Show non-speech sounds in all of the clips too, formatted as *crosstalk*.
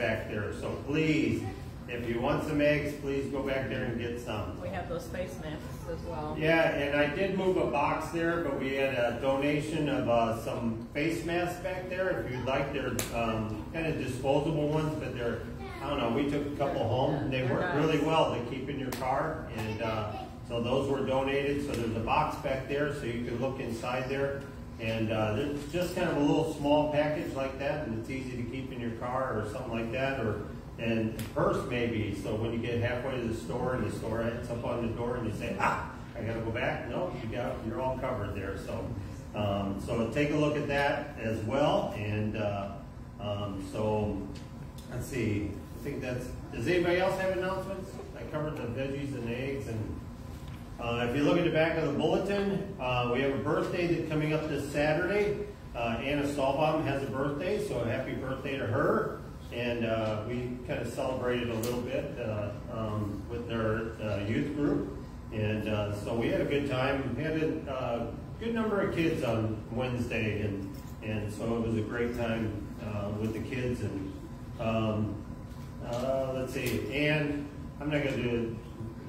back there. So please, if you want some eggs, please go back there and get some. We have those face masks as well. Yeah, and I did move a box there, but we had a donation of uh, some face masks back there. If you'd like, they're um, kind of disposable ones, but they're, I don't know, we took a couple home. And they work really well to keep in your car. And uh, so those were donated. So there's a box back there so you can look inside there. And uh, it's just kind of a little small package like that, and it's easy to keep in your car or something like that, or and purse maybe. So when you get halfway to the store and the store hits up on the door and you say, ah, I got to go back. No, you got you're all covered there. So um, so take a look at that as well. And uh, um, so let's see. I think that's. Does anybody else have announcements? I covered the veggies and eggs and. Uh, if you look at the back of the bulletin, uh, we have a birthday that's coming up this Saturday. Uh, Anna Stahlbaum has a birthday, so happy birthday to her. And uh, we kind of celebrated a little bit uh, um, with their uh, youth group. And so we had a good time. We had a good number of kids on Wednesday, and, and so it was a great time with the kids. And um, let's see, and I'm not going to do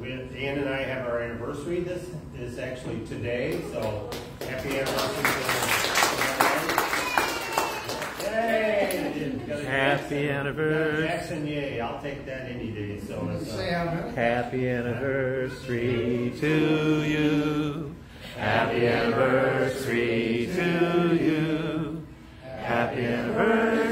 we, Ann and I have our anniversary. This is actually today, so happy anniversary to Yay! Happy anniversary. Jackson, yay. I'll take that any day. So it's, uh, Happy anniversary to you. Happy anniversary to you. Happy anniversary,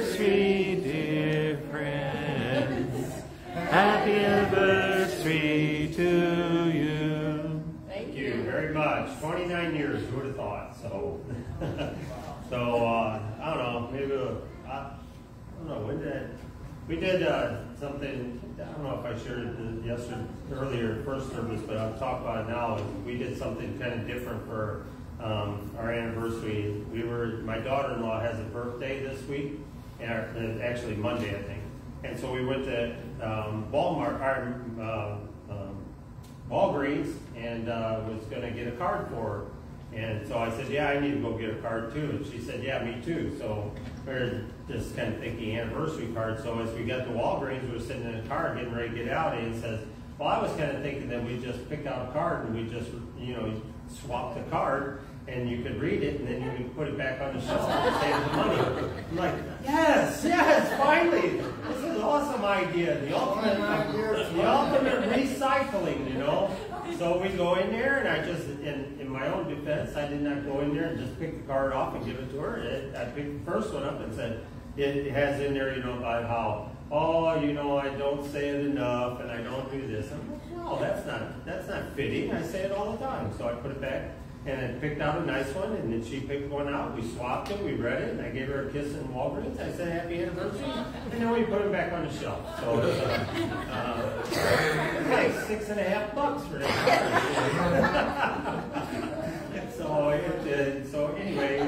So, uh, I don't know. Maybe uh, I, don't know when did we did uh, something. I don't know if I shared it yesterday earlier first service, but I'll talk about it now. We did something kind of different for um, our anniversary. We were my daughter-in-law has a birthday this week, and actually Monday, I think. And so we went to um, Walmart, our, uh, um, Walgreens, and uh, was going to get a card for. And so I said, yeah, I need to go get a card too. And she said, yeah, me too. So we are just kind of thinking anniversary card. So as we got to Walgreens, we were sitting in a car getting ready to get out, and he says, well, I was kind of thinking that we just pick out a card and we just, you know, swap the card and you could read it, and then you could put it back on the shelf and save the money. I'm like, yes, yes, finally, this is an awesome idea. The ultimate, the ultimate recycling, you know. So we go in there, and I just, in, in my own defense, I did not go in there and just pick the card off and give it to her. It, I picked the first one up and said, it has in there, you know, about how, oh, you know, I don't say it enough, and I don't do this. I'm like, no, that's not, that's not fitting. I say it all the time. So I put it back and I picked out a nice one, and then she picked one out. We swapped it, we read it, and I gave her a kiss in Walgreens. I said, happy anniversary, and then we put them back on the shelf. So uh, uh, like six and a half bucks for that. *laughs* so, it, uh, so anyway,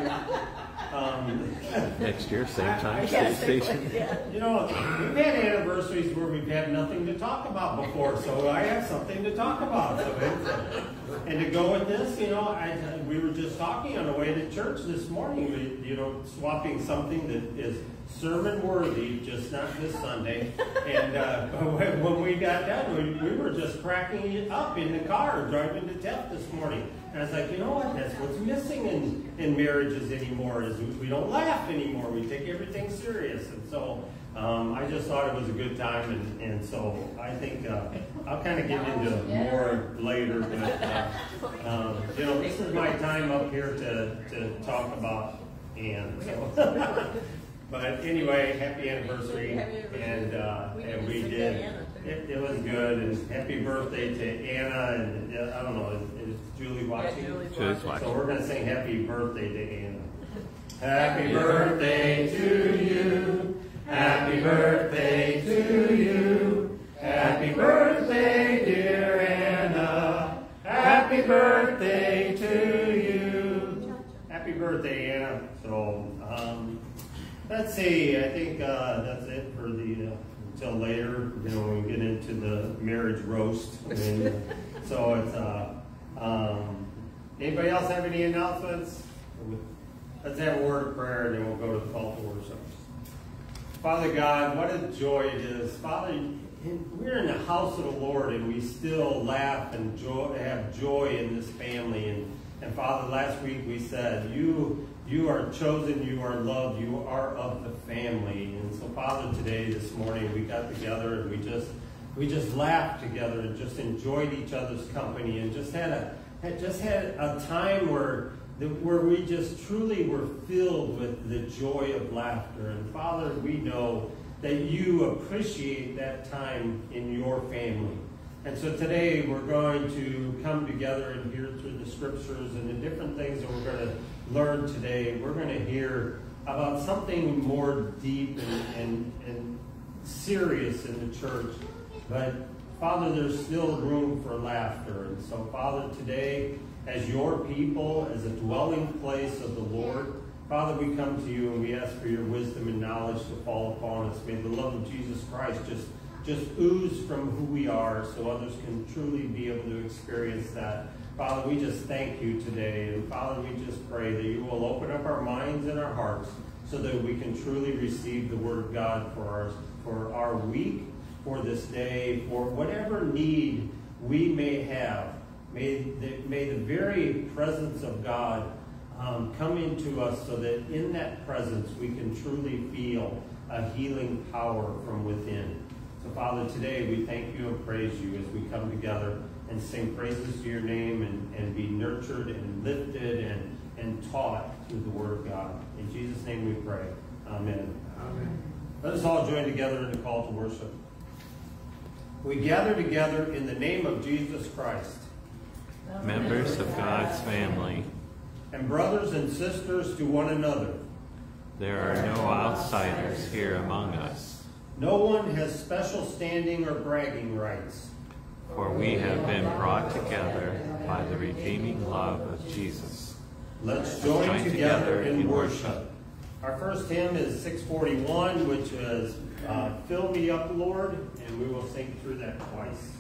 um, Next year, same time, same station. You know, we've had anniversaries where we've had nothing to talk about before, so I have something to talk about. So and to go with this, you know, I, we were just talking on the way to church this morning, we, you know, swapping something that is sermon worthy, just not this Sunday. And uh, *laughs* when we got done, we, we were just cracking it up in the car driving to Tefft this morning. And I was like, you know what? That's what's missing in, in marriages anymore is we don't laugh anymore. We take everything serious. And so um, I just thought it was a good time. And, and so I think uh, I'll kind of get into more later. But, uh, um, you know, this is my time up here to, to talk about Ann. So. *laughs* but anyway, happy anniversary. And, uh, and we did. It, it, was good, and happy birthday to Anna, and uh, I don't know, Julie Julie's watching. So we're going to sing happy birthday to Anna. Happy birthday to you. Happy birthday to you. Happy birthday, dear Anna. Happy birthday to you. Happy birthday, Anna. So, um, let's see. I think uh, that's it for the uh, until later. You know, when we get into the marriage roast. And, uh, so it's uh, um, anybody else have any announcements? Let's have a word of prayer, and then we'll go to the call to worship. Father God, what a joy it is, Father we're in the house of the Lord and we still laugh and joy, have joy in this family. And, and Father, last week we said, you, you are chosen, you are loved, you are of the family. And so Father, today, this morning, we got together and we just, we just laughed together and just enjoyed each other's company and just had a, had just had a time where, where we just truly were filled with the joy of laughter. And Father, we know that you appreciate that time in your family. And so today we're going to come together and hear through the scriptures and the different things that we're going to learn today. We're going to hear about something more deep and, and, and serious in the church. But Father, there's still room for laughter. And so, Father, today, as your people, as a dwelling place of the Lord, Father, we come to you and we ask for your wisdom and knowledge to fall upon us. May the love of Jesus Christ just, just ooze from who we are so others can truly be able to experience that. Father, we just thank you today. And Father, we just pray that you will open up our minds and our hearts so that we can truly receive the word of God for our, for our week, for this day, for whatever need we may have. May the, may the very presence of God um, come into us so that in that presence we can truly feel a healing power from within. So, Father, today we thank you and praise you as we come together and sing praises to your name and, and be nurtured and lifted and, and taught through the word of God. In Jesus' name we pray. Amen. Amen. Let us all join together in the call to worship. We gather together in the name of Jesus Christ. Members of God's family and brothers and sisters to one another. There are no outsiders here among us. No one has special standing or bragging rights. For we have been brought together by the redeeming love of Jesus. Let's join, join together, together, in worship. worship. Our first hymn is 641, which is uh, Fill My Cup, Lord, and we will sing through that twice.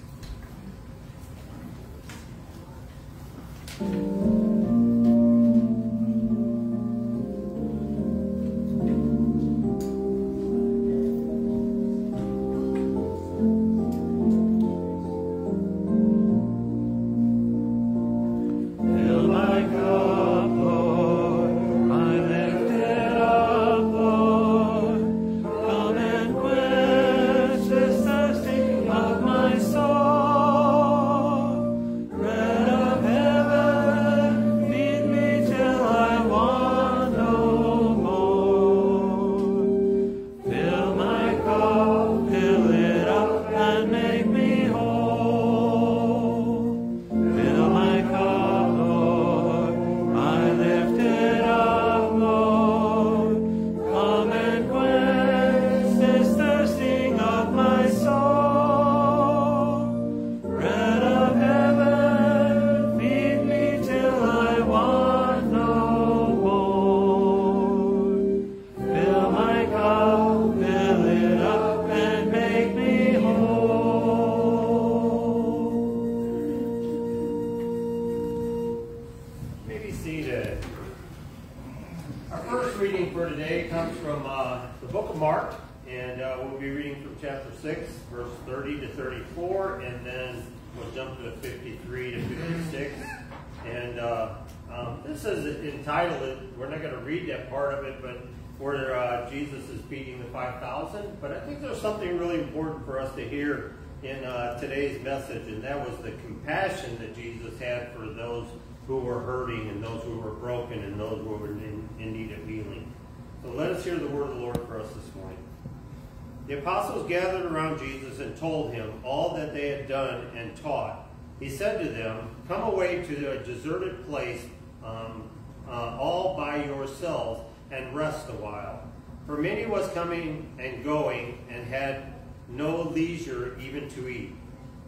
He said to them, Come away to a deserted place um, uh, all by yourselves and rest a while. For many was coming and going and had no leisure even to eat.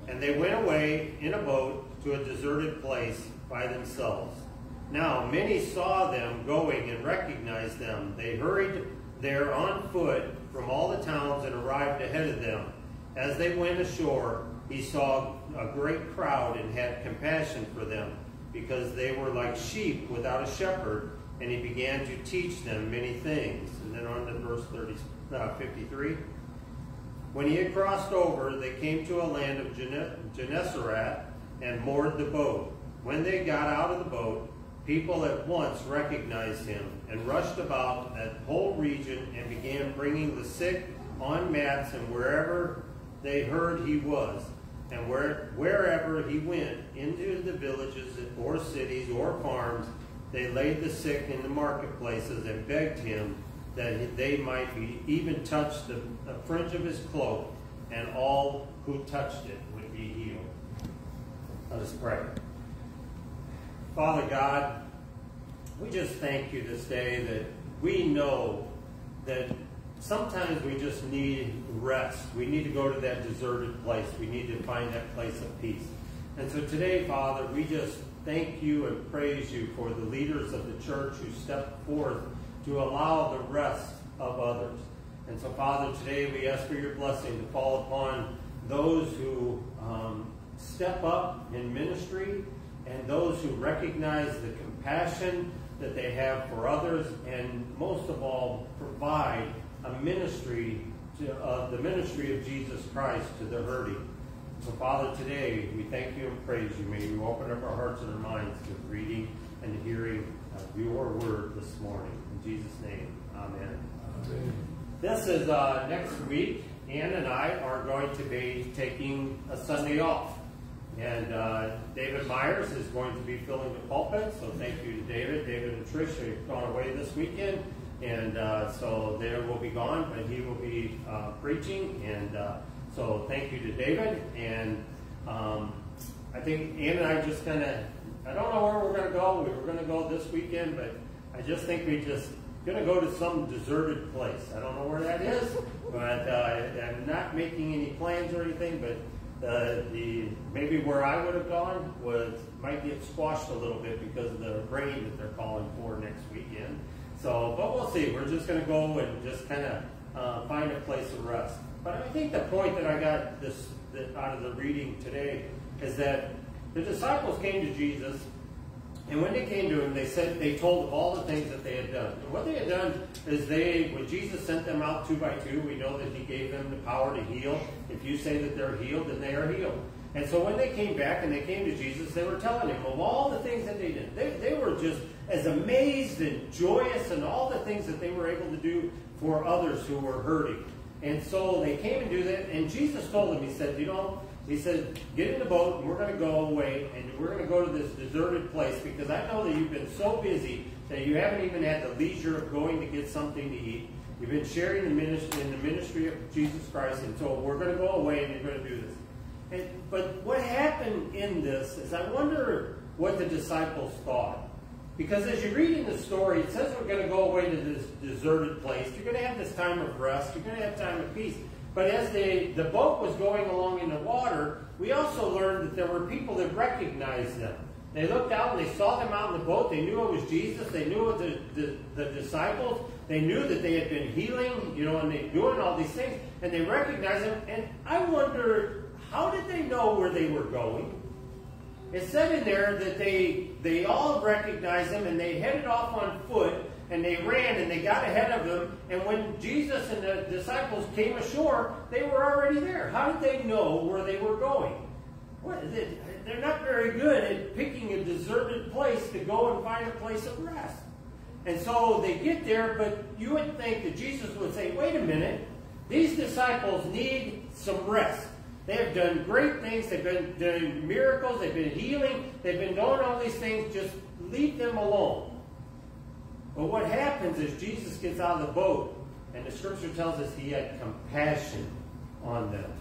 And they went away in a boat to a deserted place by themselves. Now many saw them going and recognized them. They hurried there on foot from all the towns and arrived ahead of them. As they went ashore, he saw a great crowd and had compassion for them, because they were like sheep without a shepherd, and he began to teach them many things. And then on to verse 30, uh, 53. When he had crossed over, they came to a land of Gennesaret and moored the boat. When they got out of the boat, people at once recognized him and rushed about that whole region and began bringing the sick on mats and wherever they heard he was. And where, wherever he went, into the villages or cities or farms, they laid the sick in the marketplaces and begged him that they might be, even touch the, the fringe of his cloak, and all who touched it would be healed. Let us pray. Father God, we just thank you this day that we know that sometimes we just need rest. We need to go to that deserted place. We need to find that place of peace. And so today, Father, we just thank you and praise you for the leaders of the church who stepped forth to allow the rest of others. And so, Father, today we ask for your blessing to fall upon those who um, step up in ministry and those who recognize the compassion that they have for others and most of all provide a ministry to uh, the ministry of Jesus Christ to the hurting. So Father, today we thank you and praise you. May you open up our hearts and our minds to reading and hearing of your word this morning. In Jesus' name, amen. amen. This is uh, next week. Ann and I are going to be taking a Sunday off. And uh, David Myers is going to be filling the pulpit. So thank you to David. David and Trish have gone away this weekend. And uh, so they will be gone, but he will be uh, preaching. And uh, so thank you to David. And um, I think Ann and I just kind of, I don't know where we're going to go. We were going to go this weekend, but I just think we just going to go to some deserted place. I don't know where that is, but uh, I'm not making any plans or anything. But uh, the maybe where I would have gone was might get squashed a little bit because of the rain that they're calling for next weekend. So, but we'll see. We're just going to go and just kind of uh, find a place of rest. But I think the point that I got this out of the reading today is that the disciples came to Jesus and when they came to him, they said they told of all the things that they had done. And what they had done is they, when Jesus sent them out two by two, we know that he gave them the power to heal. If you say that they're healed, then they are healed. And so when they came back and they came to Jesus, they were telling him of all the things that they did. They, they were just as amazed and joyous and all the things that they were able to do for others who were hurting. And so they came and do that. And Jesus told them, he said, you know, he said, get in the boat and we're going to go away and we're going to go to this deserted place because I know that you've been so busy that you haven't even had the leisure of going to get something to eat. You've been sharing the ministry in the ministry of Jesus Christ, and so we're going to go away and you're going to do this. And, but what happened in this is I wonder what the disciples thought. Because as you read in the story, it says we're going to go away to this deserted place. You're going to have this time of rest. You're going to have time of peace. But as they, the boat was going along in the water, we also learned that there were people that recognized them. They looked out and they saw them out in the boat. They knew it was Jesus. They knew it was the, the, the disciples. They knew that they had been healing, you know, and they doing all these things. And they recognized them. And I wonder, how did they know where they were going? It said in there that they, they all recognized them and they headed off on foot and they ran and they got ahead of them. And when Jesus and the disciples came ashore, they were already there. How did they know where they were going? What is it? They're not very good at picking a deserted place to go and find a place of rest. And so they get there, but you would think that Jesus would say, wait a minute, these disciples need some rest. They have done great things. They've been doing miracles. They've been healing. They've been doing all these things. Just leave them alone. But what happens is Jesus gets out of the boat, and the scripture tells us he had compassion on them.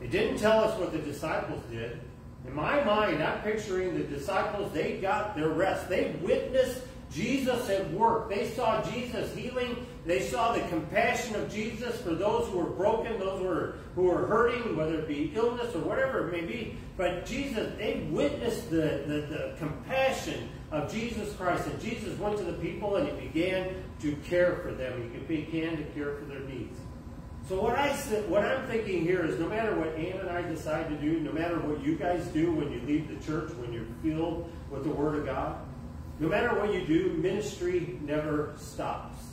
It didn't tell us what the disciples did. In my mind, I'm picturing the disciples, they got their rest. They witnessed Jesus at work. They saw Jesus healing. They saw the compassion of Jesus for those who were broken, those who were, who were hurting, whether it be illness or whatever it may be. But Jesus, they witnessed the, the, the compassion of Jesus Christ. And Jesus went to the people and he began to care for them. He began to care for their needs. So what I what I'm thinking here is no matter what Ann and I decide to do, no matter what you guys do when you leave the church, when you're filled with the Word of God, no matter what you do, ministry never stops.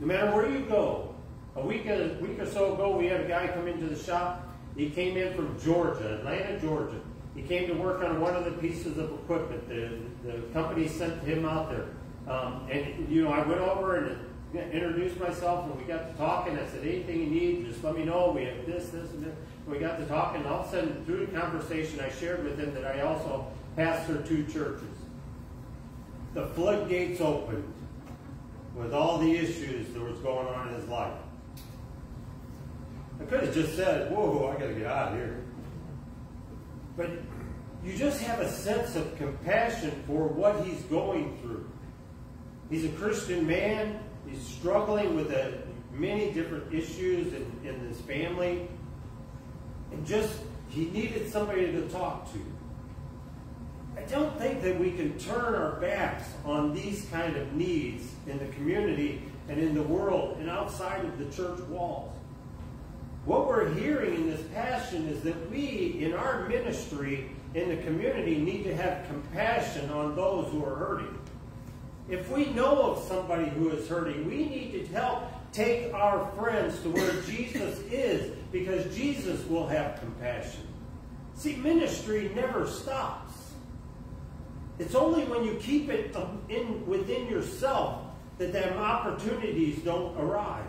No matter where you go. A week, a week or so ago, we had a guy come into the shop. He came in from Georgia, Atlanta, Georgia. He came to work on one of the pieces of equipment. The, the company sent him out there. Um, and, you know, I went over and introduced myself, and we got to talking. I said, anything you need, just let me know. We have this, this, and this. And we got to talking, and all of a sudden, through the conversation, I shared with him that I also pastor two churches. The floodgates opened with all the issues that was going on in his life. I could have just said, whoa, I got to get out of here. But you just have a sense of compassion for what he's going through. He's a Christian man. He's struggling with a, many different issues in, in his family. And just, he needed somebody to talk to. I don't think that we can turn our backs on these kind of needs in the community and in the world and outside of the church walls. What we're hearing in this passion is that we, in our ministry, in the community, need to have compassion on those who are hurting. If we know of somebody who is hurting, we need to help take our friends to where Jesus is because Jesus will have compassion. See, ministry never stops. It's only when you keep it um, in, within yourself that them opportunities don't arise.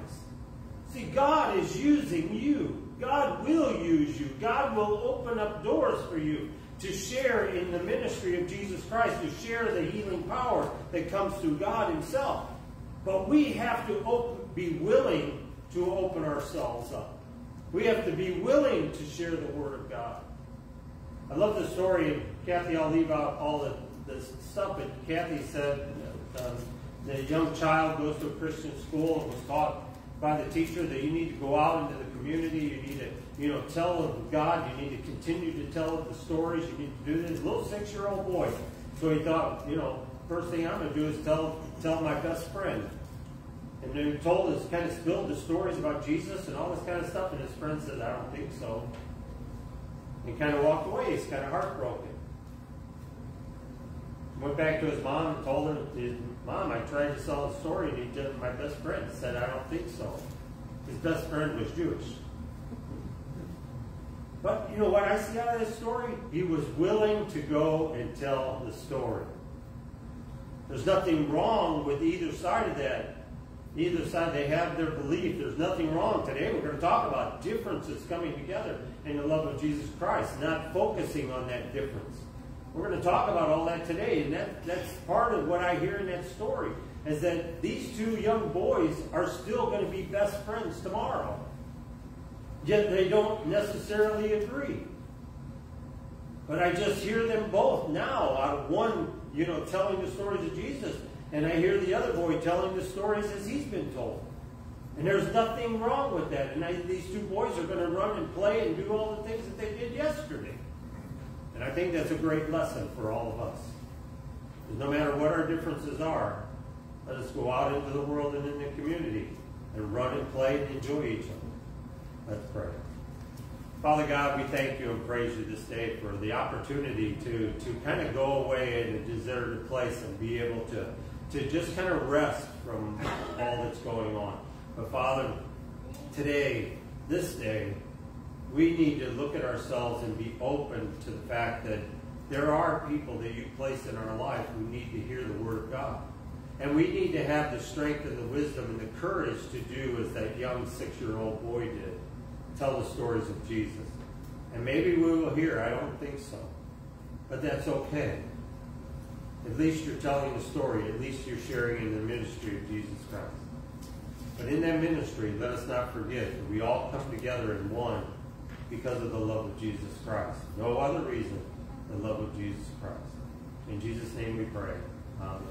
See, God is using you. God will use you. God will open up doors for you to share in the ministry of Jesus Christ, to share the healing power that comes through God Himself. But we have to open, be willing to open ourselves up. We have to be willing to share the Word of God. I love the story, and Kathy, I'll leave out all the this stuff, but Kathy said um, the young child goes to a Christian school and was taught by the teacher that you need to go out into the community, you need to, you know, tell of God, you need to continue to tell the stories, you need to do this. Little six-year-old boy. So he thought, you know, first thing I'm going to do is tell tell my best friend. And then he told us, kind of spilled the stories about Jesus and all this kind of stuff, and his friend said, I don't think so. He kind of walked away. He's kind of heartbroken. Went back to his mom and told her, Mom, I tried to sell a story and he did, my best friend said, I don't think so. His best friend was Jewish. But you know what I see out of this story? He was willing to go and tell the story. There's nothing wrong with either side of that. Either side, they have their belief. There's nothing wrong. Today we're going to talk about differences coming together in the love of Jesus Christ, not focusing on that difference. We're going to talk about all that today, and that, that's part of what I hear in that story, is that these two young boys are still going to be best friends tomorrow. Yet they don't necessarily agree. But I just hear them both now, out of one, you know, telling the stories of Jesus, and I hear the other boy telling the stories as he's been told. And there's nothing wrong with that. And I, these two boys are going to run and play and do all the things that they did yesterday. And I think that's a great lesson for all of us. No matter what our differences are, let us go out into the world and in the community and run and play and enjoy each other. Let's pray. Father God, we thank you and praise you this day for the opportunity to, to kind of go away in a deserted place and be able to, to just kind of rest from all that's going on. But Father, today, this day, we need to look at ourselves and be open to the fact that there are people that you place in our life who need to hear the Word of God. And we need to have the strength and the wisdom and the courage to do as that young six-year-old boy did. Tell the stories of Jesus. And maybe we will hear, I don't think so. But that's okay. At least you're telling the story. At least you're sharing in the ministry of Jesus Christ. But in that ministry, let us not forget that we all come together in one because of the love of Jesus Christ. No other reason than love of Jesus Christ. In Jesus' name we pray. Um,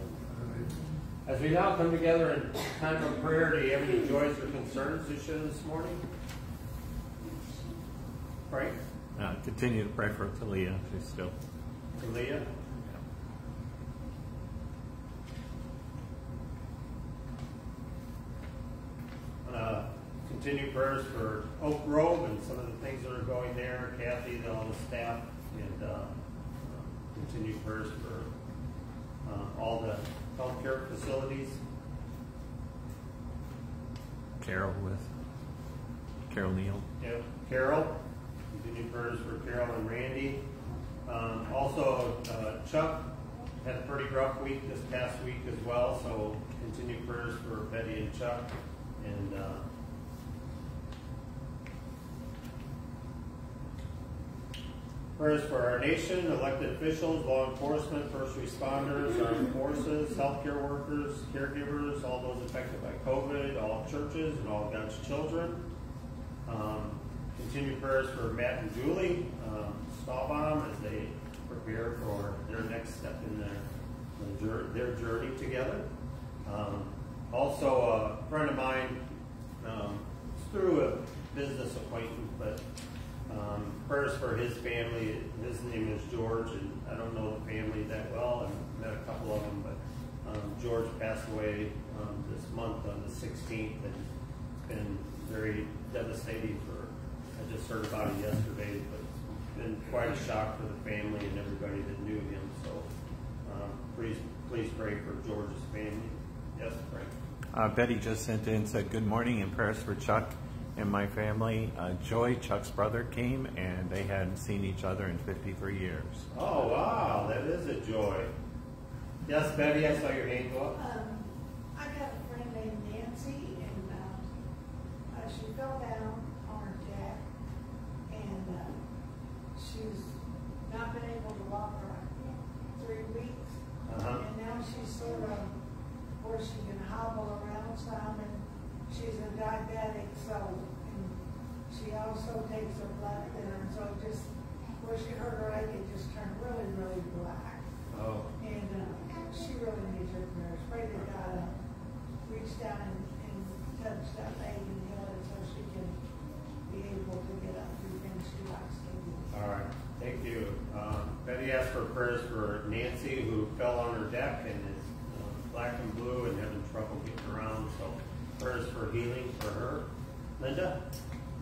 as we now come together in time of prayer, do you have any joys or concerns to share this morning? Frank? Uh, continue to pray for Talia. She's still. Leah? Uh, continue prayers for Oak Grove and some of the things that are going there, Kathy, and all the staff, and uh, continue prayers for uh, all the healthcare facilities. Carol with Carol Neal. Yep, Carol, continue prayers for Carol and Randy. Um, also, uh, Chuck had a pretty rough week this past week as well, so continue prayers for Betty and Chuck. And uh, prayers for our nation, elected officials, law enforcement, first responders, armed forces, healthcare workers, caregivers, all those affected by COVID, all churches, and all God's children. Um, continued prayers for Matt and Julie um, Stahlbaum as they prepare for their next step in their, their journey together. Um, also, a friend of mine, um, through a business acquaintance, but um, prayers for his family. His name is George, and I don't know the family that well. I've met a couple of them, but um, George passed away um, this month on the 16th, and it's been very devastating for. I just heard about it yesterday, but it's been quite a shock for the family and everybody that knew him. So um, please, please pray for George's family. Yes, Frank. Uh, Betty just sent in said good morning and prayers for Chuck and my family. Uh, Joy, Chuck's brother, came and they hadn't seen each other in 53 years. Oh wow, that is a joy. Yes, Betty, I saw your hand go up. Um, I got a friend named Nancy, and uh, uh, she fell down on her deck, and uh, she's not been able to walk for like three weeks, Uh-huh. and now she's sort of where she can hobble around some, and she's a diabetic, so she also takes her blood thinner, so just where she hurt her leg, it just turned really, really black. Oh, And uh, she really needs her prayers. Pray to God uh, reach down and, and touch that leg and heal it so she can be able to get up through things she likes to do. all right. Thank you. Um, Betty asked for prayers for Nancy, who fell on her deck and is uh, black and blue and having trouble getting around. So prayers for healing for her. Linda.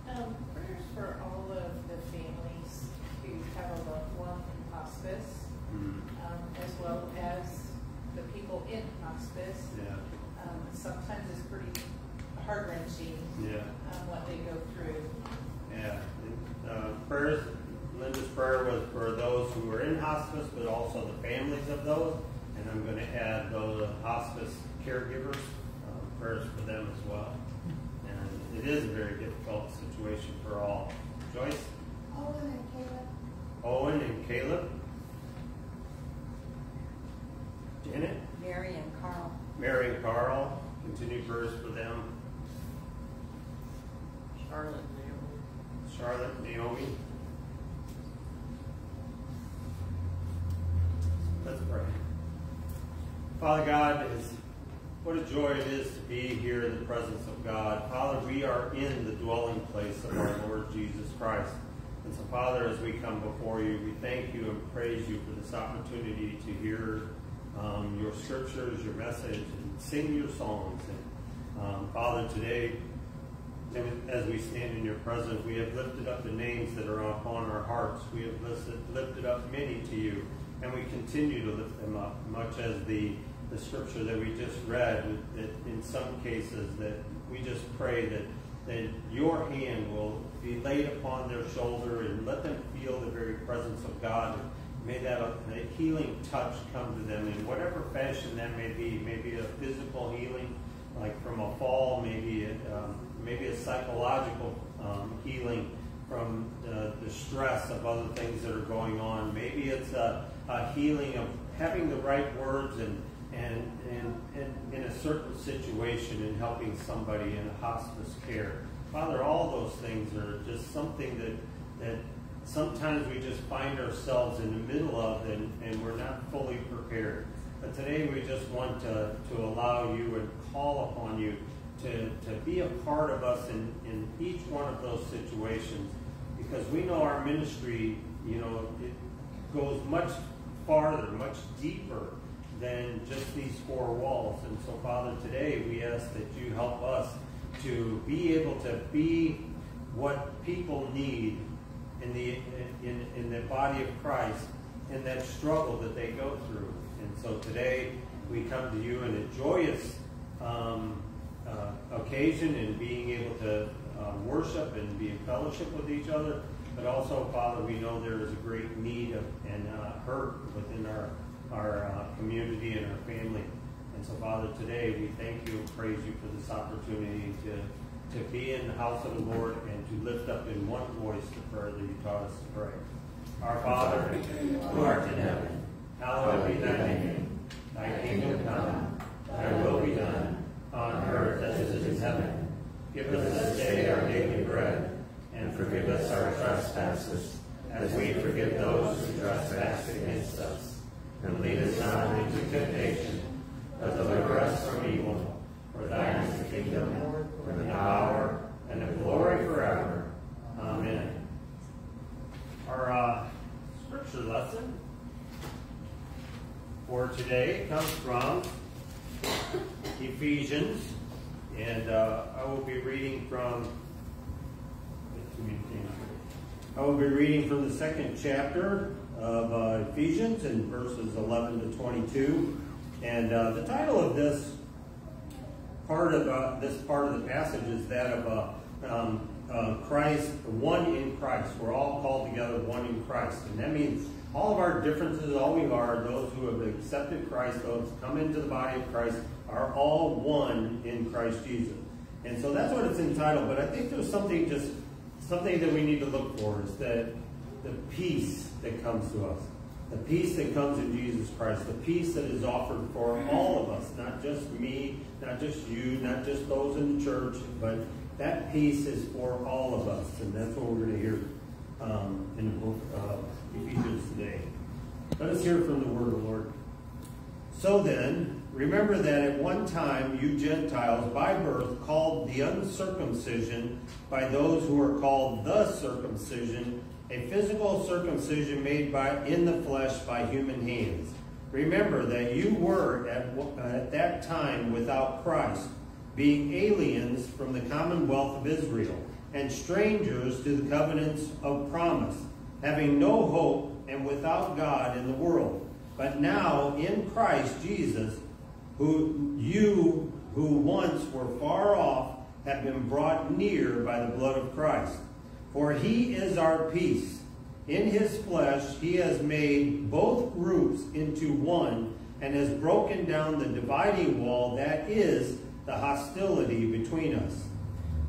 Um, prayers for all of the families who have a loved one in hospice, Mm, um, as well as the people in hospice. yeah. Um, sometimes it's pretty heart wrenching, Yeah. um, what they go through. Yeah. Uh, prayers. Linda's prayer was for those who were in hospice, but also the families of those. And I'm going to add those hospice caregivers, prayers for them as well. And it is a very difficult situation for all. Joyce, Owen and Caleb, Owen, and Caleb. Janet, Mary and Carl. Mary, and Carl. Continue prayers for them. Charlotte Naomi. Charlotte, Naomi. Let's pray. Father God, it's, what a joy it is to be here in the presence of God. Father, we are in the dwelling place of our Lord Jesus Christ. And so, Father, as we come before you, we thank you and praise you for this opportunity to hear um, your scriptures, your message, and sing your songs. And um, Father, today as we stand in your presence, we have lifted up the names that are upon our hearts. We have listed, lifted up many to you, and we continue to lift them up, much as the, the scripture that we just read, that in some cases that we just pray that, that your hand will be laid upon their shoulder and let them feel the very presence of God. May that, that healing touch come to them in whatever fashion that may be. Maybe a physical healing, like from a fall, maybe a, um, maybe a psychological um, healing from the, the stress of other things that are going on. Maybe it's a, a healing of having the right words and, and, and, and in a certain situation and helping somebody in hospice care. Father, all those things are just something that, that sometimes we just find ourselves in the middle of and, and we're not fully prepared. But today we just want to, to allow you and call upon you to, to be a part of us in, in each one of those situations because we know our ministry, you know, it goes much farther, much deeper than just these four walls. And so, Father, today we ask that you help us to be able to be what people need in the in, in the body of Christ in that struggle that they go through. And so today we come to you in a joyous um, uh, occasion in being able to uh, worship and be in fellowship with each other. But also, Father, we know there is a great need of, and uh, hurt within our our uh, community and our family. And so, Father, today we thank you and praise you for this opportunity to, to be in the house of the Lord and to lift up in one voice the prayer that you taught us to pray. Our Father, who art in heaven, hallowed be thy name. Thy kingdom come, thy will be done, on earth as it is in heaven. Give us this day our daily bread, and forgive us our trespasses, as we forgive those who trespass against us and lead us not into temptation, but deliver us from evil. For thine is the kingdom, and the power, and the glory forever. Amen. Our uh, scripture lesson for today comes from Ephesians, and uh, I will be reading from. I will be reading from the second chapter of uh, Ephesians in verses 11 to 22. And uh, the title of this part of uh, this part of the passage is that of uh, um, uh, Christ, one in Christ. We're all called together one in Christ. And that means all of our differences, all we are, those who have accepted Christ, those come into the body of Christ, are all one in Christ Jesus. And so that's what it's entitled. But I think there's something just something that we need to look for is that the peace that comes to us. The peace that comes in Jesus Christ. The peace that is offered for all of us. Not just me, not just you, not just those in the church, but that peace is for all of us. And that's what we're going to hear um, in the book of Ephesians today. Let us hear from the word of the Lord. So then, remember that at one time you Gentiles by birth called the uncircumcision by those who are called the circumcision a physical circumcision made by in the flesh by human hands. Remember that you were at, at that time without Christ, being aliens from the commonwealth of Israel, and strangers to the covenants of promise, having no hope and without God in the world. But now in Christ Jesus, who you who once were far off have been brought near by the blood of Christ. For he is our peace. In his flesh he has made both groups into one and has broken down the dividing wall that is the hostility between us.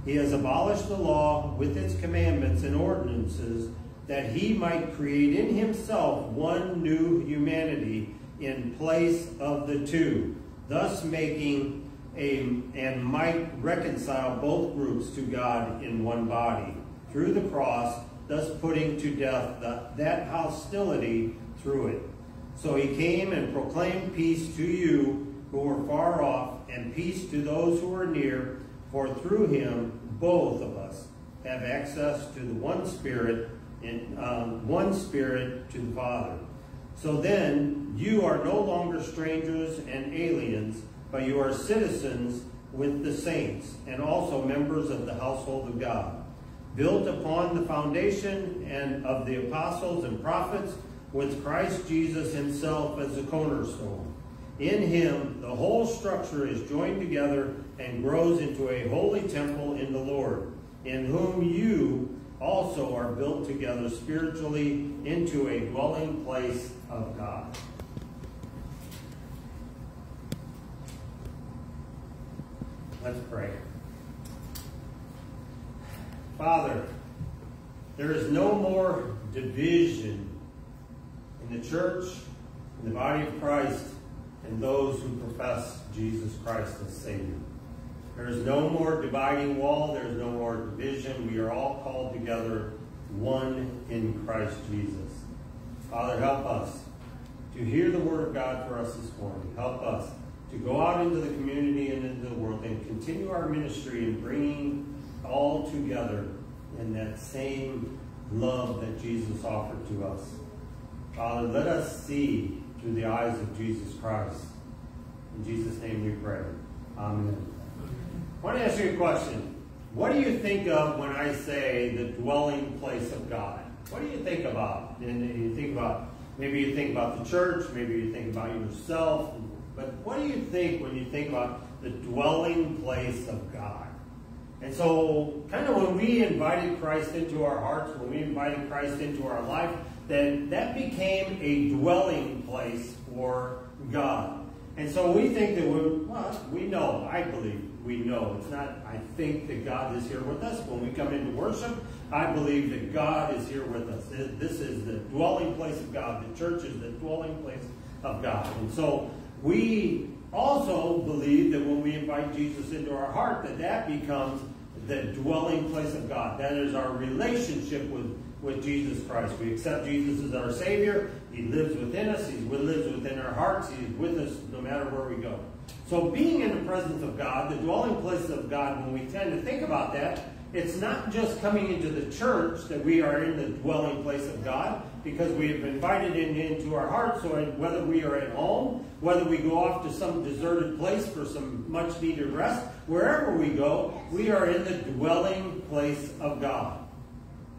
He has abolished the law with its commandments and ordinances that he might create in himself one new humanity in place of the two, thus making a and might reconcile both groups to God in one body through the cross, thus putting to death the, that hostility through it. So he came and proclaimed peace to you who were far off, and peace to those who are near, for through him both of us have access to the one Spirit, in um, one Spirit to the Father. So then, you are no longer strangers and aliens, but you are citizens with the saints, and also members of the household of God built upon the foundation and of the apostles and prophets, with Christ Jesus himself as the cornerstone. In him, the whole structure is joined together and grows into a holy temple in the Lord, in whom you also are built together spiritually into a dwelling place of God. Let's pray. Father, there is no more division in the church, in the body of Christ, and those who profess Jesus Christ as Savior. There is no more dividing wall. There is no more division. We are all called together one in Christ Jesus. Father, help us to hear the word of God for us this morning. Help us to go out into the community and into the world and continue our ministry in bringing all together in that same love that Jesus offered to us. Father, let us see through the eyes of Jesus Christ. In Jesus' name we pray. Amen. I want to ask you a question. What do you think of when I say the dwelling place of God? What do you think about? And you think about, maybe you think about the church, maybe you think about yourself, but what do you think when you think about the dwelling place of God? And so, kind of when we invited Christ into our hearts, when we invited Christ into our life, then that became a dwelling place for God. And so we think that we, well, we know, I believe we know. It's not, I think that God is here with us. When we come into worship, I believe that God is here with us. This is the dwelling place of God. The church is the dwelling place of God. And so we also believe that when we invite Jesus into our heart, that that becomes the dwelling place of God. That is our relationship with, with Jesus Christ. We accept Jesus as our Savior. He lives within us. He lives within our hearts. He's with us no matter where we go. So being in the presence of God, the dwelling place of God, when we tend to think about that, it's not just coming into the church that we are in the dwelling place of God, because we have invited him into our hearts. So whether we are at home, whether we go off to some deserted place for some much needed rest, wherever we go, we are in the dwelling place of God.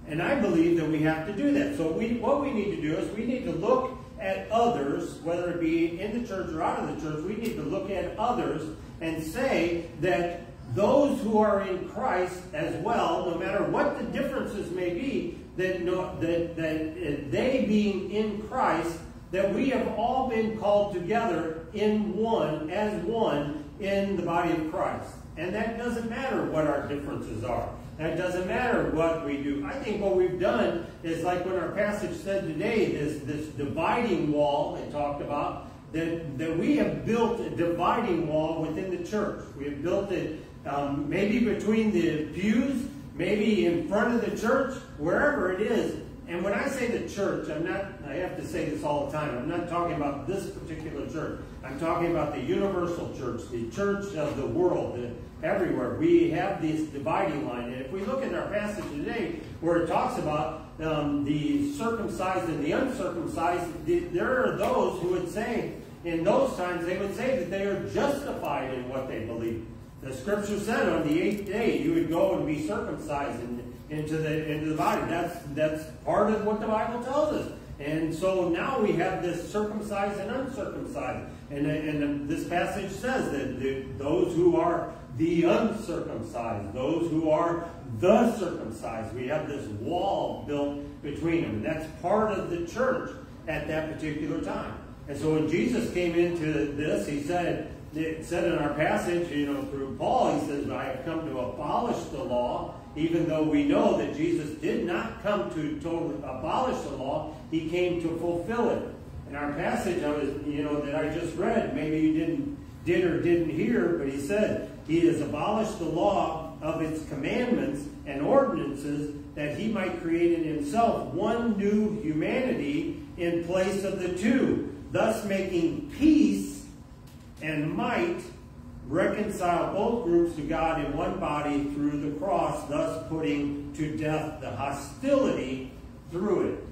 And I believe that we have to do that. So we, what we need to do is we need to look at others, whether it be in the church or out of the church, we need to look at others and say that those who are in Christ as well, no matter what the differences may be, that, no, that, that uh, they being in Christ, that we have all been called together in one, as one, in the body of Christ. And that doesn't matter what our differences are. That doesn't matter what we do. I think what we've done is like when our passage said today, this, this dividing wall it talked about, that, that we have built a dividing wall within the church. We have built it um, maybe between the pews, maybe in front of the church, wherever it is. And when I say the church, I'm not, I have to say this all the time, I'm not talking about this particular church. I'm talking about the universal church, the church of the world, everywhere. We have this dividing line. And if we look at our passage today, where it talks about um, the circumcised and the uncircumcised, there are those who would say, in those times, they would say that they are justified in what they believe. The scripture said on the eighth day you would go and be circumcised in, into the into the body. That's that's part of what the Bible tells us. And so now we have this circumcised and uncircumcised. And, and this passage says that the, those who are the uncircumcised, those who are the circumcised, we have this wall built between them. And that's part of the church at that particular time. And so when Jesus came into this, he said, it said in our passage, you know, through Paul, he says, I have come to abolish the law, even though we know that Jesus did not come to totally abolish the law, he came to fulfill it. In our passage, I was, you know, that I just read, maybe you didn't did or didn't hear, but he said, He has abolished the law of its commandments and ordinances that he might create in himself one new humanity in place of the two, thus making peace and might reconcile both groups to God in one body through the cross, thus putting to death the hostility through it.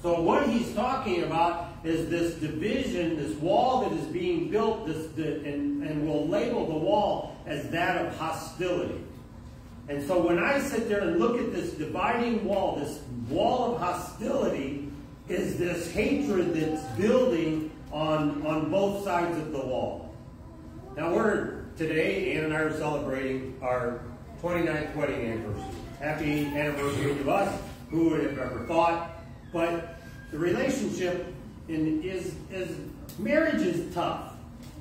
So what he's talking about is this division, this wall that is being built, this, and, and we'll label the wall as that of hostility. And so when I sit there and look at this dividing wall, this wall of hostility is this hatred that's building on, on both sides of the wall. Now we're, today, Ann and I are celebrating our 29th wedding anniversary. Happy anniversary to us. Who would have ever thought? But the relationship in, is, is, marriage is tough.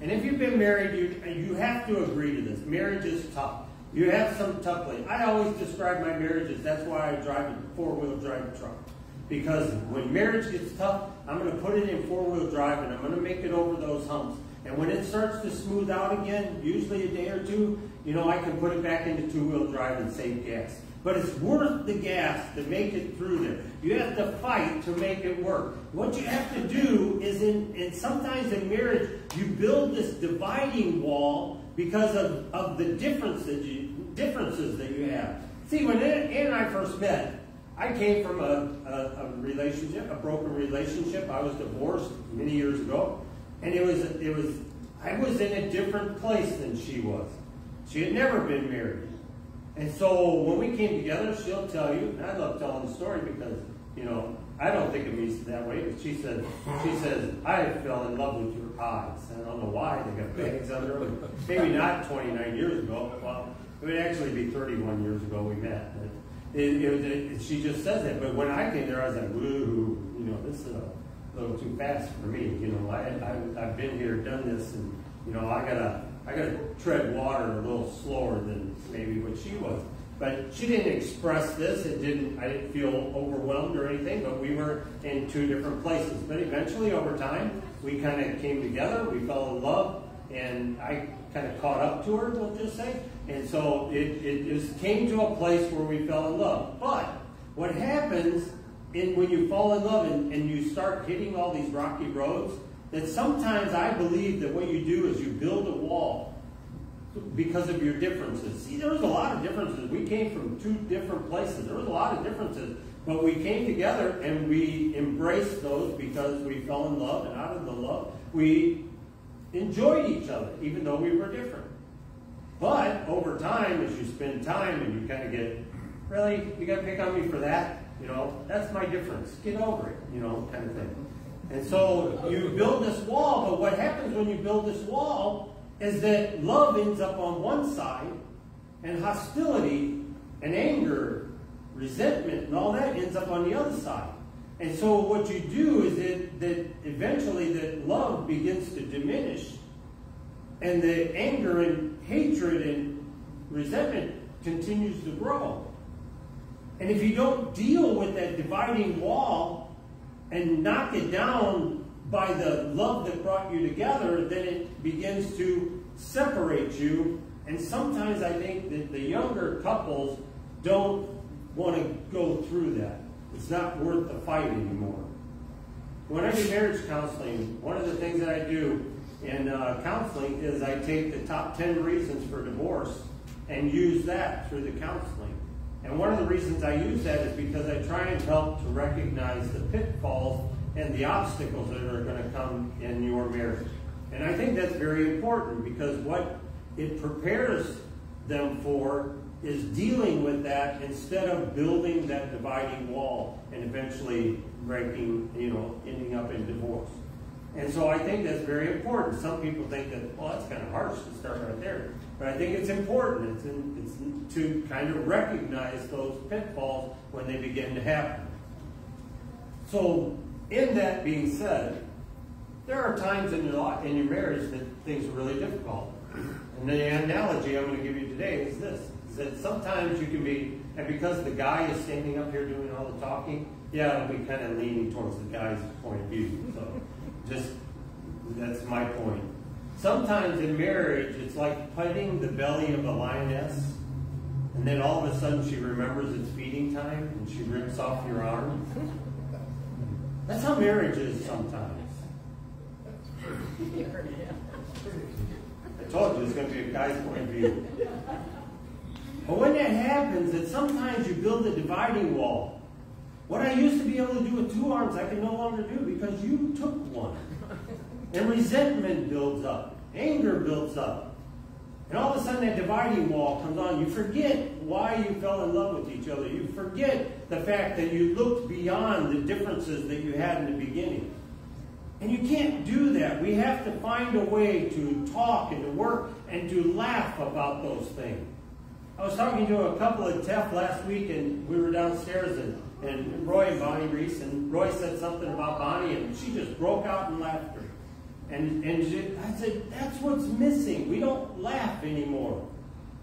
And if you've been married, you, you have to agree to this. Marriage is tough. You have some tough places. I always describe my marriage as that's why I drive a four-wheel drive truck. Because when marriage gets tough, I'm going to put it in four-wheel drive and I'm going to make it over those humps. And when it starts to smooth out again, usually a day or two, you know, I can put it back into two-wheel drive and save gas. But it's worth the gas to make it through there. You have to fight to make it work. What you have to do is in, and sometimes in marriage, you build this dividing wall because of, of the differences you, differences that you have. See, when Ann and I first met, I came from a, a, a relationship, a broken relationship. I was divorced many years ago, and it was it was I was in a different place than she was. She had never been married, and so when we came together, she'll tell you. And I love telling the story because you know I don't think of me that way. But she said she says I fell in love with your eyes. I don't know why they got bags under them. Maybe not 29 years ago. Well, it would actually be 31 years ago we met. But it, it, it, she just says that. But when I came there, I was like, woo, you know, this is a little too fast for me. You know, I, I, I've been here, done this, and you know, I gotta, I gotta tread water a little slower than maybe what she was. But she didn't express this. It didn't. I didn't feel overwhelmed or anything. But we were in two different places. But eventually, over time, we kind of came together. We fell in love, and I kind of caught up to her. We'll just say. And so it, it just came to a place where we fell in love. But what happens in, when you fall in love and, and you start hitting all these rocky roads, that sometimes I believe that what you do is you build a wall because of your differences. See, there was a lot of differences. We came from two different places. There was a lot of differences. But we came together and we embraced those because we fell in love, and out of the love, we enjoyed each other, even though we were different. But over time, as you spend time and you kind of get, really, you got to pick on me for that? You know, that's my difference. Get over it, you know, kind of thing. And so you build this wall, but what happens when you build this wall is that love ends up on one side, and hostility and anger, resentment, and all that ends up on the other side. And so what you do is that, that eventually that love begins to diminish, and the anger and hatred and resentment continues to grow. And if you don't deal with that dividing wall and knock it down by the love that brought you together, then it begins to separate you. And sometimes I think that the younger couples don't want to go through that. It's not worth the fight anymore. When I do marriage counseling, one of the things that I do in uh, counseling is I take the top 10 reasons for divorce and use that through the counseling. And one of the reasons I use that is because I try and help to recognize the pitfalls and the obstacles that are going to come in your marriage. And I think that's very important because what it prepares them for is dealing with that instead of building that dividing wall and eventually breaking, you know, ending up in divorce. And so I think that's very important. Some people think that, well, that's kind of harsh to start right there. But I think it's important. It's, in, it's to kind of recognize those pitfalls when they begin to happen. So, in that being said, there are times in your, in your marriage that things are really difficult. And the analogy I'm going to give you today is this that sometimes you can be, and because the guy is standing up here doing all the talking, yeah, it'll be kind of leaning towards the guy's point of view. So just, that's my point. Sometimes in marriage, it's like petting the belly of a lioness, and then all of a sudden she remembers it's feeding time, and she rips off your arm. That's how marriage is sometimes. *laughs* I told you it's going to be a guy's point of view. But when that happens, that sometimes you build a dividing wall. What I used to be able to do with two arms, I can no longer do because you took one. And resentment builds up. Anger builds up. And all of a sudden that dividing wall comes on. You forget why you fell in love with each other. You forget the fact that you looked beyond the differences that you had in the beginning. And you can't do that. We have to find a way to talk and to work and to laugh about those things. I was talking to a couple at Tefft last week, and we were downstairs, and, and Roy and Bonnie Reese, and Roy said something about Bonnie, and she just broke out in laughter. And, and she, I said, that's what's missing. We don't laugh anymore.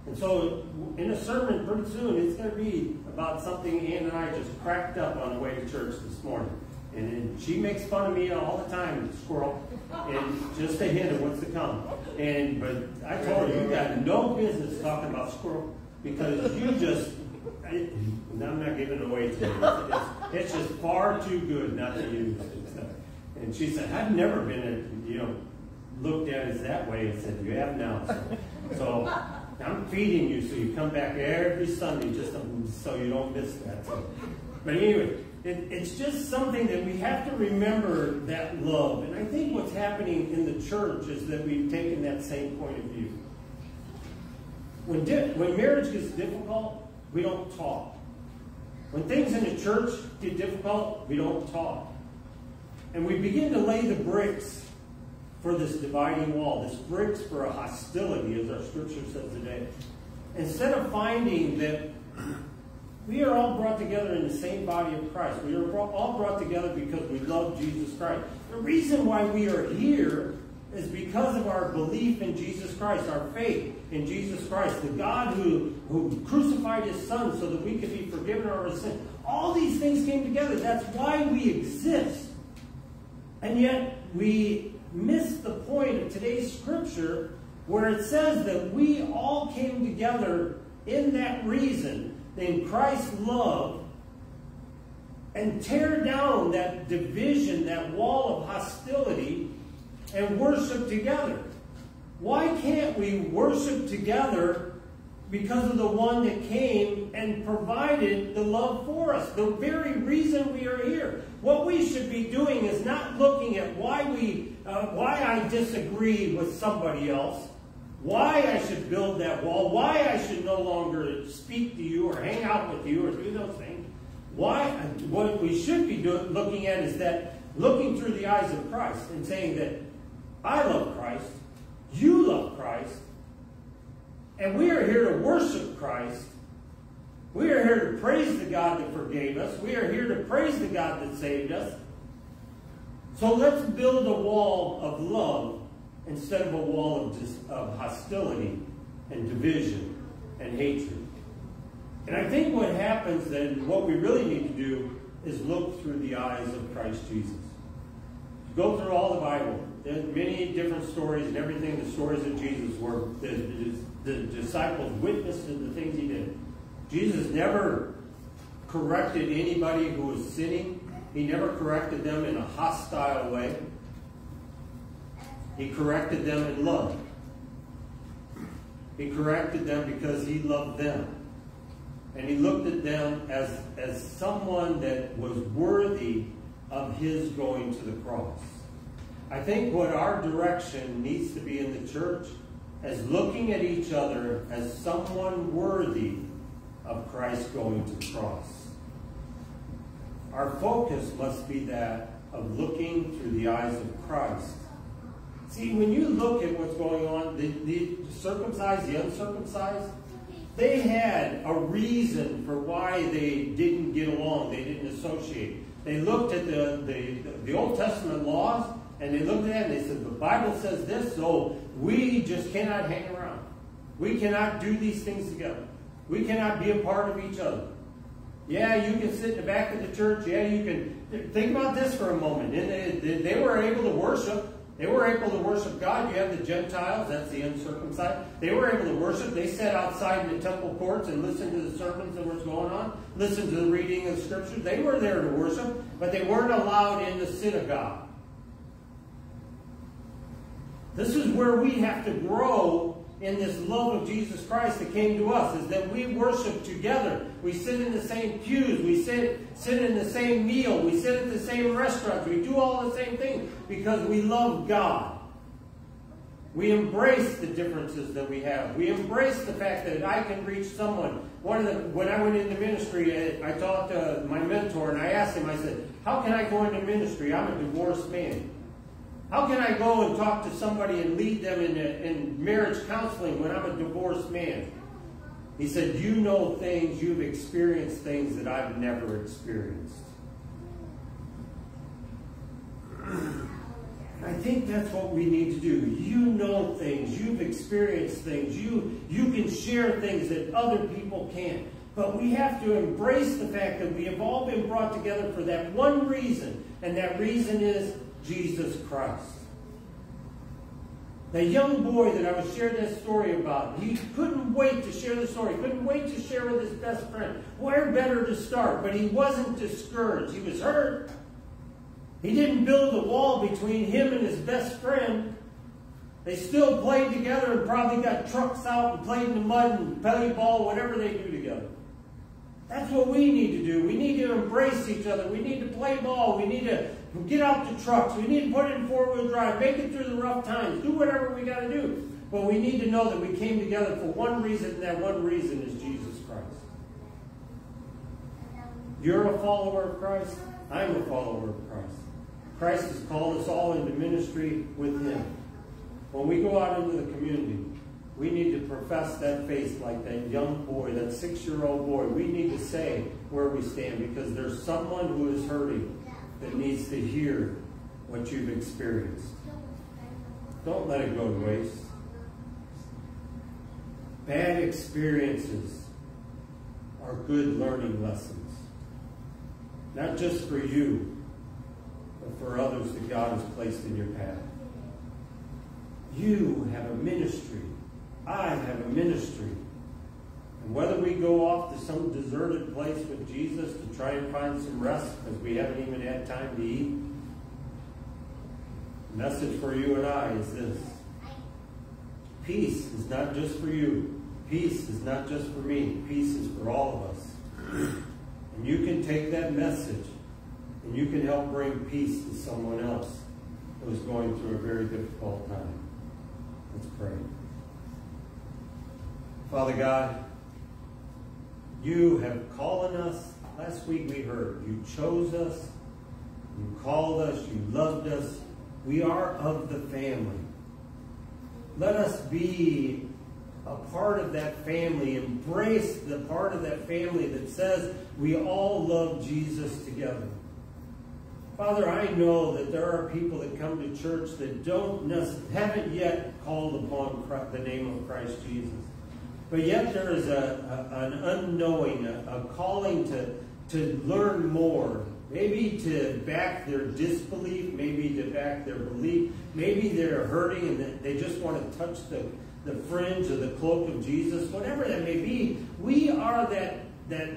And so in a sermon pretty soon, it's going to be about something Ann and I just cracked up on the way to church this morning. And, she makes fun of me all the time, squirrel. And just a hint of what's to come. And but I told her, you got no business talking about squirrel because you just, I, I'm not giving away to you. It's, it's, just far too good not to use. And she said, I've never been, a, you know, looked at as that way. I said, you have now. So, so I'm feeding you so you come back every Sunday just so you don't miss that. So, but anyway, it, it's just something that we have to remember that love. And I think what's happening in the church is that we've taken that same point of view. When, when marriage gets difficult, we don't talk. When things in the church get difficult, we don't talk. And we begin to lay the bricks for this dividing wall, this bricks for a hostility, as our scripture says today. Instead of finding that we are all brought together in the same body of Christ, we are all brought together because we love Jesus Christ. The reason why we are here is because of our belief in Jesus Christ, our faith in Jesus Christ, the God who, who crucified his son so that we could be forgiven of our sins. All these things came together. That's why we exist. And yet we miss the point of today's scripture where it says that we all came together in that reason, in Christ's love, and tear down that division, that wall of hostility, and worship together. Why can't we worship together because of the one that came and provided the love for us? The very reason we are here. What we should be doing is not looking at why we, uh, why I disagree with somebody else, why I should build that wall, why I should no longer speak to you or hang out with you or do those things. Why? What we should be looking at is that looking through the eyes of Christ and saying that I love Christ, you love Christ, and we are here to worship Christ. We are here to praise the God that forgave us. We are here to praise the God that saved us. So let's build a wall of love instead of a wall of, of hostility and division and hatred. And I think what happens then, what we really need to do is look through the eyes of Christ Jesus. Go through all the Bible. There's many different stories and everything, the stories of Jesus were the, the, disciples witnessed to the things he did. Jesus never corrected anybody who was sinning. He never corrected them in a hostile way. He corrected them in love. He corrected them because he loved them. And he looked at them as, as someone that was worthy of his going to the cross. I think what our direction needs to be in the church is looking at each other as someone worthy of Christ going to the cross. Our focus must be that of looking through the eyes of Christ. See, when you look at what's going on, the, the circumcised, the uncircumcised, they had a reason for why they didn't get along, they didn't associate. They looked at the, the, the Old Testament laws, and they looked at it and they said, the Bible says this, so we just cannot hang around. We cannot do these things together. We cannot be a part of each other. Yeah, you can sit in the back of the church. Yeah, you can. Think about this for a moment. They, they were able to worship. They were able to worship God. You have the Gentiles, that's the uncircumcised. They were able to worship. They sat outside in the temple courts and listened to the sermons that was going on, listened to the reading of Scripture. They were there to worship, but they weren't allowed in the synagogue. This is where we have to grow in this love of Jesus Christ that came to us, is that we worship together. We sit in the same pews. We sit, sit in the same meal. We sit at the same restaurants. We do all the same things because we love God. We embrace the differences that we have. We embrace the fact that I can reach someone. One of the, when I went into ministry, I, I talked to my mentor and I asked him, I said, how can I go into ministry? I'm a divorced man. How can I go and talk to somebody and lead them in, in marriage counseling when I'm a divorced man? He said, You know things, you've experienced things that I've never experienced. *clears throat* I think that's what we need to do. You know things, you've experienced things, you, you can share things that other people can't. But we have to embrace the fact that we have all been brought together for that one reason, and that reason is Jesus Christ. The young boy that I was sharing that story about, he couldn't wait to share the story, couldn't wait to share with his best friend. Where better to start? But he wasn't discouraged. He was hurt. He didn't build a wall between him and his best friend. They still played together and probably got trucks out and played in the mud and belly ball, whatever they do together. That's what we need to do. We need to embrace each other. We need to play ball. We need to get out the trucks. We need to put it in four-wheel drive. Make it through the rough times. Do whatever we got to do. But we need to know that we came together for one reason, and that one reason is Jesus Christ. You're a follower of Christ. I'm a follower of Christ. Christ has called us all into ministry with Him. When we go out into the community, we need to profess that faith like that young boy, that six-year-old boy. We need to say where we stand because there's someone who is hurting that needs to hear what you've experienced. Don't let it go to waste. Bad experiences are good learning lessons. Not just for you, but for others that God has placed in your path. You have a ministry. I have a ministry. Whether we go off to some deserted place with Jesus to try and find some rest because we haven't even had time to eat, the message for you and I is this. Peace is not just for you. Peace is not just for me. Peace is for all of us. And you can take that message and you can help bring peace to someone else who is going through a very difficult time. Let's pray. Father God, you have called us. Last week we heard you chose us, you called us, you loved us. We are of the family. Let us be a part of that family. Embrace the part of that family that says we all love Jesus together. Father, I know that there are people that come to church that don't haven't yet called upon the name of Christ Jesus. But yet there is a, a an unknowing, a, a calling to, to learn more. Maybe to back their disbelief, maybe to back their belief. Maybe they're hurting and they just want to touch the, the fringe or the cloak of Jesus. Whatever that may be, we are that, that,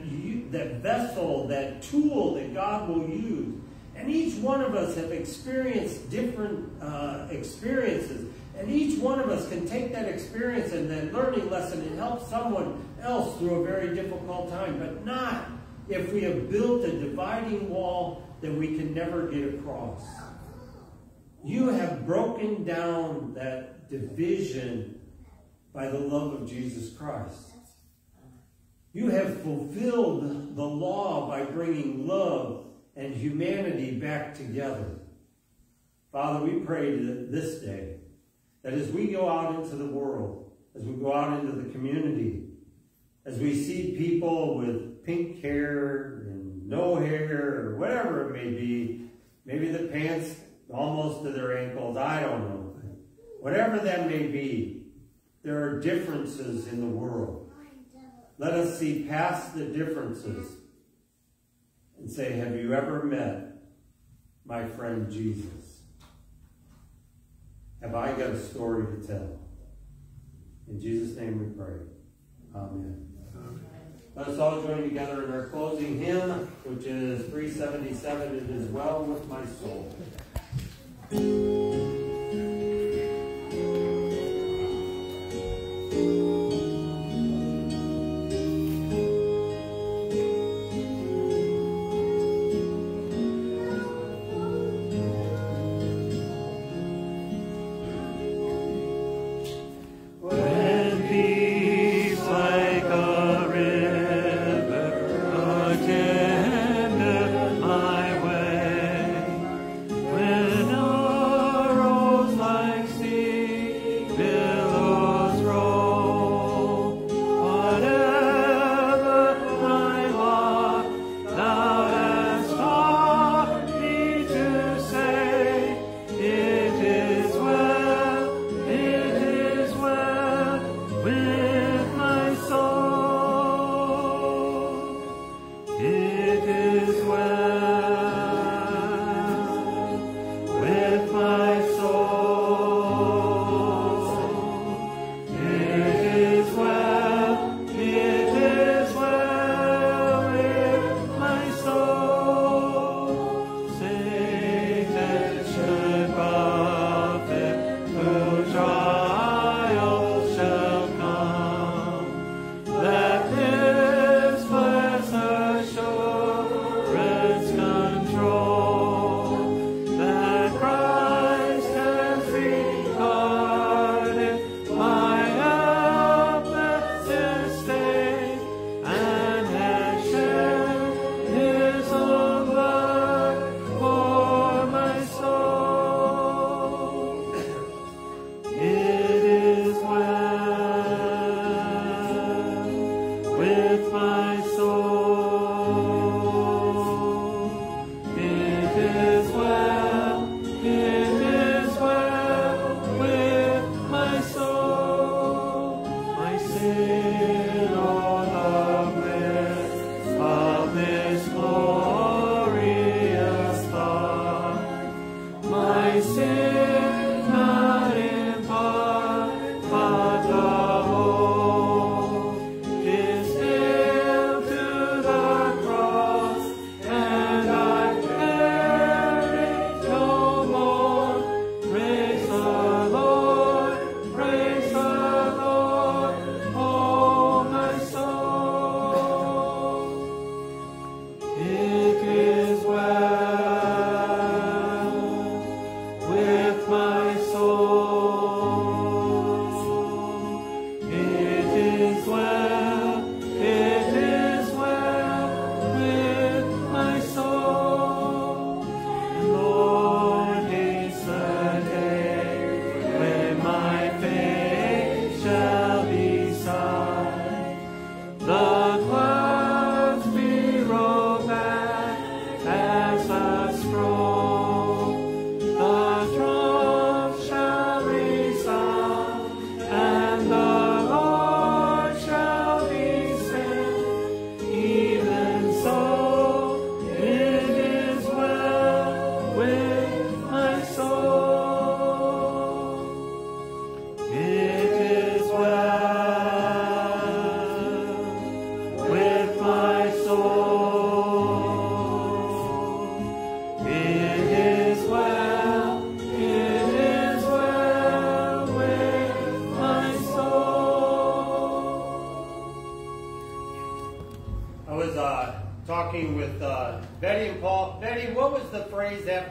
that vessel, that tool that God will use and each one of us have experienced different uh, experiences. And each one of us can take that experience and that learning lesson and help someone else through a very difficult time. But not if we have built a dividing wall that we can never get across. You have broken down that division by the love of Jesus Christ. You have fulfilled the law by bringing love and humanity back together. Father, we pray that this day that as we go out into the world, as we go out into the community, as we see people with pink hair and no hair or whatever it may be, maybe the pants almost to their ankles, I don't know. Whatever that may be, there are differences in the world. Let us see past the differences and say, have you ever met my friend Jesus? Have I got a story to tell? In Jesus' name we pray. Amen. Let us all join together in our closing hymn, which is 377, It is Well With My Soul.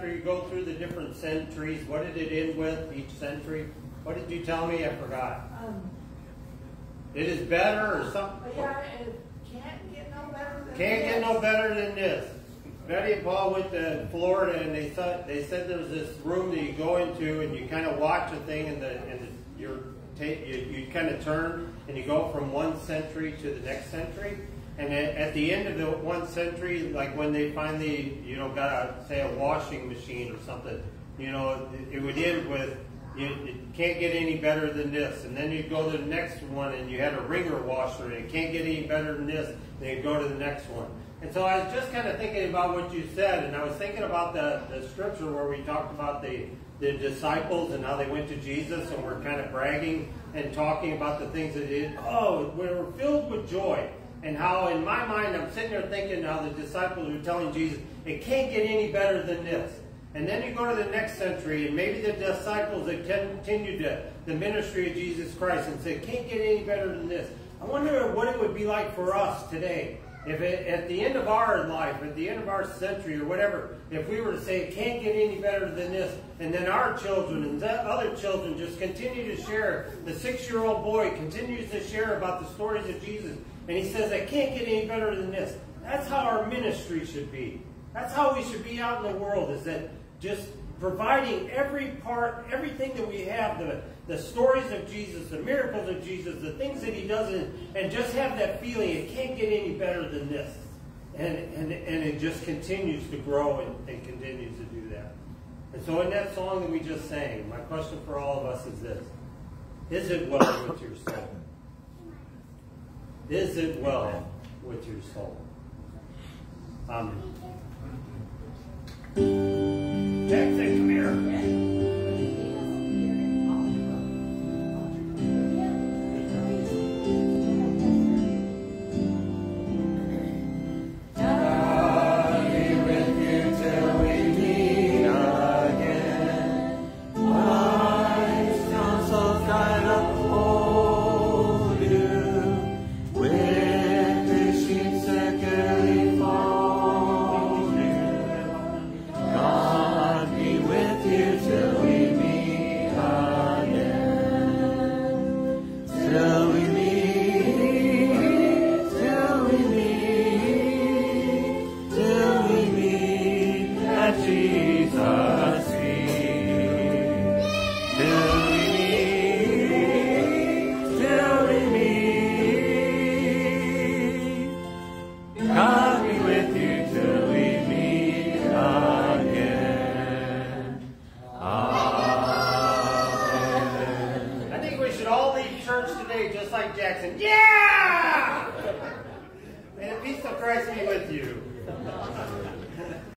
After you go through the different centuries? What did it end with each century? What did you tell me? I forgot. Um, It is better or something? yeah, it can't get no better than Can't get no this. better than this. Betty and Paul went to Florida and they said they said there was this room that you go into and you kind of watch a thing and the and the, you're take you, you kind of turn and you go from one century to the next century. And at, the end of the one century, like when they finally you know got a say a washing machine or something, you know it, it would end with you, it can't get any better than this. And then you'd go to the next one and you had a ringer washer and it can't get any better than this. Then you go to the next one. And so I was just kind of thinking about what you said, and I was thinking about the, the scripture where we talked about the, the disciples and how they went to Jesus and were kind of bragging and talking about the things that did. Oh, we were filled with joy. And how in my mind I'm sitting there thinking how the disciples were telling Jesus, it can't get any better than this. And then you go to the next century, and maybe the disciples that continued to, the ministry of Jesus Christ and said, can't get any better than this. I wonder what it would be like for us today. If it, at the end of our life, at the end of our century or whatever, if we were to say it can't get any better than this, and then our children and the other children just continue to share, the six-year-old boy continues to share about the stories of Jesus, and he says, I can't get any better than this. That's how our ministry should be. That's how we should be out in the world, is that just providing every part, everything that we have, the, the stories of Jesus, the miracles of Jesus, the things that he does, and, and just have that feeling it can't get any better than this. And, and, and it just continues to grow and, and continues to do that. And so in that song that we just sang, my question for all of us is this. Is it well with your soul? Is it well with your soul? Amen. Jackson, come here.